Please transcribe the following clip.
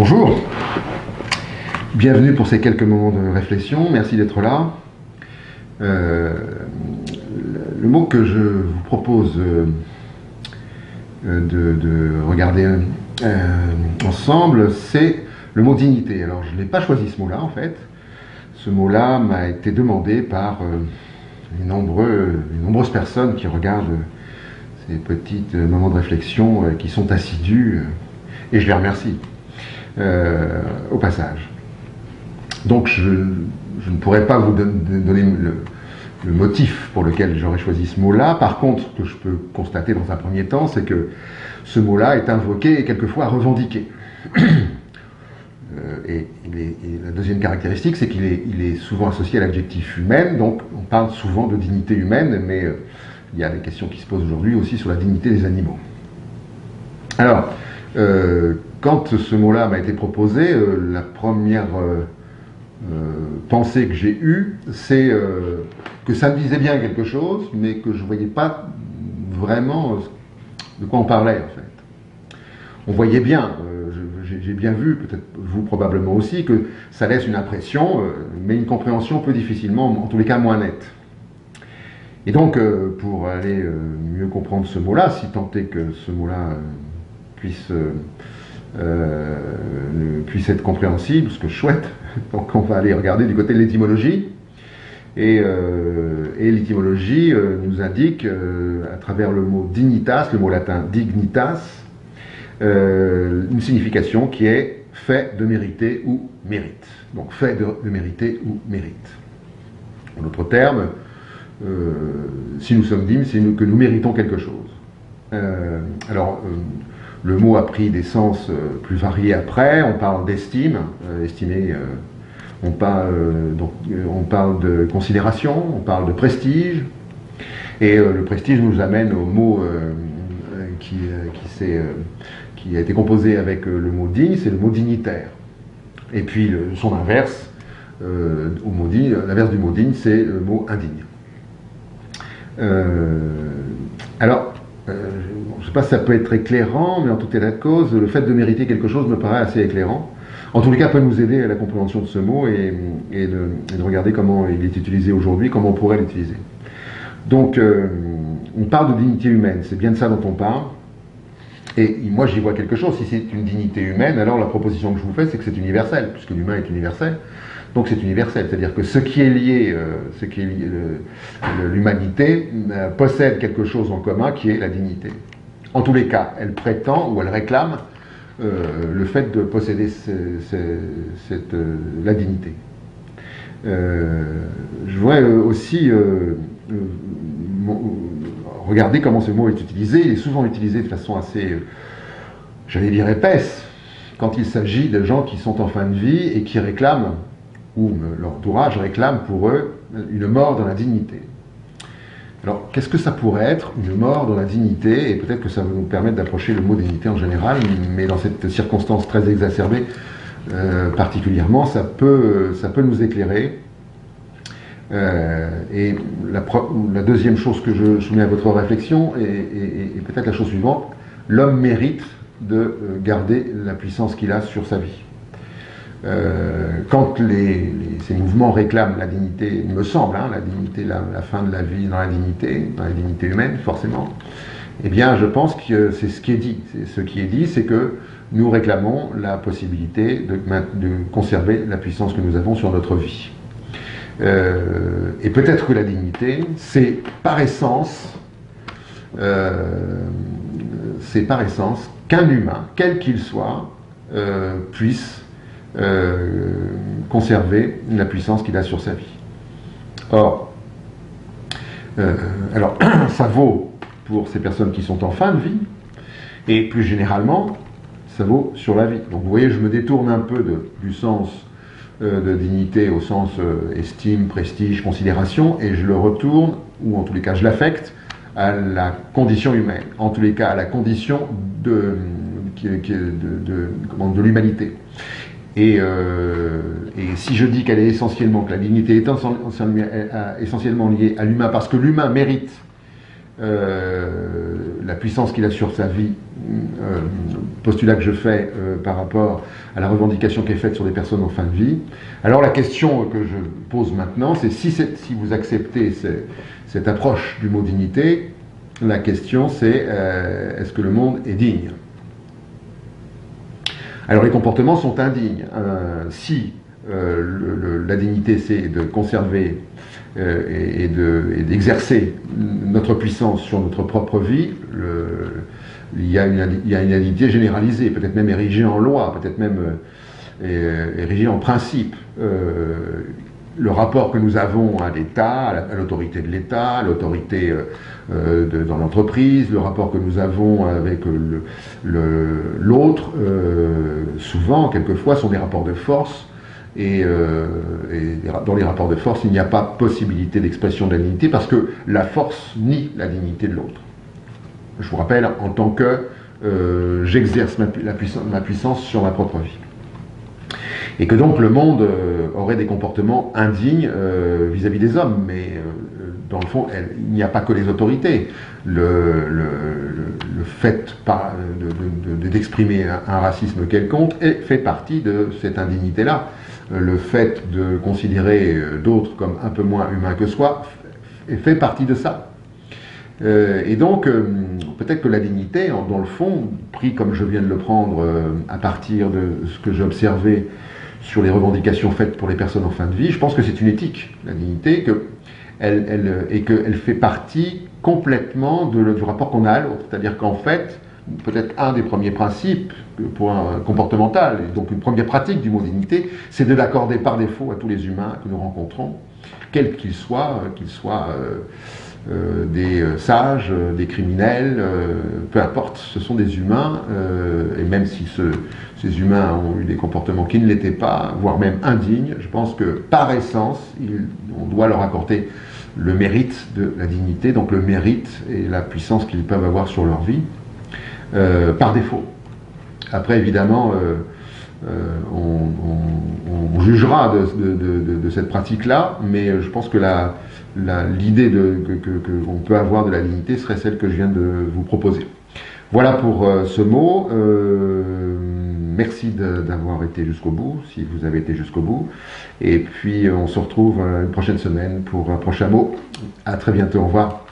Bonjour, bienvenue pour ces quelques moments de réflexion, merci d'être là. Euh, le mot que je vous propose euh, de, regarder euh, ensemble, c'est le mot dignité. Alors je n'ai pas choisi ce mot-là en fait. Ce mot-là m'a été demandé par les, nombreuses personnes qui regardent ces petits moments de réflexion qui sont assidus et je les remercie. Euh, au passage. Donc je, ne pourrais pas vous donner le, motif pour lequel j'aurais choisi ce mot-là. Par contre, ce que je peux constater dans un premier temps, c'est que ce mot-là est invoqué et quelquefois revendiqué. Euh, et, la deuxième caractéristique, c'est qu'il est, souvent associé à l'adjectif humaine, donc on parle souvent de dignité humaine, mais euh, il y a des questions qui se posent aujourd'hui aussi sur la dignité des animaux. Alors, quand ce mot-là m'a été proposé, euh, la première euh, euh, pensée que j'ai eue, c'est que ça me disait bien quelque chose, mais que je ne voyais pas vraiment de quoi on parlait en fait. On voyait bien, j'ai bien vu, peut-être vous probablement aussi, que ça laisse une impression, mais une compréhension peu difficilement, en tous les cas moins nette. Et donc, pour aller mieux comprendre ce mot-là, si tant est que ce mot-là puisse euh, puisse être compréhensible, ce que je souhaite. Donc on va aller regarder du côté de l'étymologie. Et, euh, l'étymologie euh, nous indique, à travers le mot dignitas, le mot latin dignitas, une signification qui est fait de mériter ou mérite. Donc fait de, mériter ou mérite. En d'autres termes, si nous sommes dignes, c'est que nous méritons quelque chose. alors, le mot a pris des sens euh, plus variés après. On parle d'estime, euh, estimer. Euh, on parle, de considération, on parle de prestige. Et le prestige nous amène au mot qui, a été composé avec le mot digne, c'est le mot dignitaire. Et puis son inverse, l'inverse du mot digne, c'est le mot indigne. alors, je ne sais pas si ça peut être éclairant, mais en tout état de cause, le fait de mériter quelque chose me paraît assez éclairant. En tous les cas, peut nous aider à la compréhension de ce mot et, de, regarder comment il est utilisé aujourd'hui, comment on pourrait l'utiliser. Donc, euh, on parle de dignité humaine, c'est bien de ça dont on parle. Et moi, j'y vois quelque chose. Si c'est une dignité humaine, alors la proposition que je vous fais, c'est que c'est universel, puisque l'humain est universel. Donc c'est universel, c'est-à-dire que ce qui est lié, euh, ce qui est l'humanité, euh, possède quelque chose en commun qui est la dignité. En tous les cas, elle prétend ou elle réclame euh, le fait de posséder cette, la dignité. Je voudrais aussi regarder comment ce mot est utilisé. Il est souvent utilisé de façon assez, j'allais dire, épaisse, quand il s'agit de gens qui sont en fin de vie et qui réclament, ou leur entourage réclame pour eux, une mort dans la dignité. Alors, qu'est-ce que ça pourrait être une mort dans la dignité? Et peut-être que ça va nous permettre d'approcher le mot dignité en général, mais dans cette circonstance très exacerbée euh, particulièrement, ça peut, ça peut nous éclairer. Euh, et la, deuxième chose que je soumets à votre réflexion est peut-être la chose suivante. L'homme mérite de euh, garder la puissance qu'il a sur sa vie. Euh, quand ces mouvements réclament la dignité, il me semble, hein, la dignité, la, fin de la vie dans la dignité, dans la dignité humaine, forcément, eh bien, je pense que c'est ce qui est dit. Ce qui est dit, c'est que nous réclamons la possibilité de, conserver la puissance que nous avons sur notre vie. Euh, et peut-être que la dignité, c'est par essence, euh, c'est par essence qu'un humain, quel qu'il soit, puisse euh, conserver la puissance qu'il a sur sa vie. Or, euh, alors, ça vaut pour ces personnes qui sont en fin de vie, et plus généralement, ça vaut sur la vie. Donc vous voyez, je me détourne un peu du sens euh, de dignité au sens estime, prestige, considération, et je le retourne, ou en tous les cas je l'affecte, à la condition humaine, en tous les cas à la condition de, de, de l'humanité. Euh, et, si je dis qu'elle est essentiellement, que la dignité est essentiellement liée à l'humain, parce que l'humain mérite la puissance qu'il a sur sa vie, postulat que je fais par rapport à la revendication qui est faite sur des personnes en fin de vie. Alors la question que je pose maintenant, c'est si, vous acceptez cette approche du mot dignité, la question c'est est-ce que le monde est digne? Alors les comportements sont indignes. Euh, si euh, la dignité c'est de conserver euh, et, d'exercer notre puissance sur notre propre vie, il, y a une, indignité généralisée, peut-être même érigée en loi, peut-être même érigée en principe le rapport que nous avons à l'État, à l'autorité de l'État, à l'autorité euh, euh, dans l'entreprise, le rapport que nous avons avec l'autre, euh, souvent, quelquefois, sont des rapports de force. Et, dans les rapports de force, il n'y a pas possibilité d'expression de la dignité parce que la force nie la dignité de l'autre. Je vous rappelle, en tant que j'exerce ma puissance sur ma propre vie et que donc le monde euh, aurait des comportements indignes euh, vis-à-vis des hommes. Mais euh, dans le fond, il n'y a pas que les autorités. Le, fait d'exprimer un, racisme quelconque fait partie de cette indignité-là. Le fait de considérer d'autres comme un peu moins humains que soi fait partie de ça. et donc, peut-être que la dignité, dans le fond, pris comme je viens de le prendre à partir de ce que j'ai observé sur les revendications faites pour les personnes en fin de vie. Je pense que c'est une éthique, la dignité, que elle, et qu'elle fait partie complètement du rapport qu'on a à l'autre. C'est-à-dire qu'en fait, peut-être un des premiers principes pour un comportemental, et donc une première pratique du mot dignité, c'est de l'accorder par défaut à tous les humains que nous rencontrons, quels qu'ils soient, qu'ils soient euh, euh, des euh, sages, des criminels, peu importe, ce sont des humains, et même si ces humains ont eu des comportements qui ne l'étaient pas, voire même indignes, je pense que par essence, on doit leur accorder le mérite de la dignité, donc le mérite et la puissance qu'ils peuvent avoir sur leur vie, par défaut. Après, évidemment, on, jugera de cette pratique-là, mais je pense que la, l'idée qu'on peut avoir de la dignité serait celle que je viens de vous proposer. Voilà pour euh, ce mot. Euh, merci d'avoir été jusqu'au bout, si vous avez été jusqu'au bout. Et puis on se retrouve euh, une prochaine semaine pour un prochain mot. À très bientôt. Au revoir.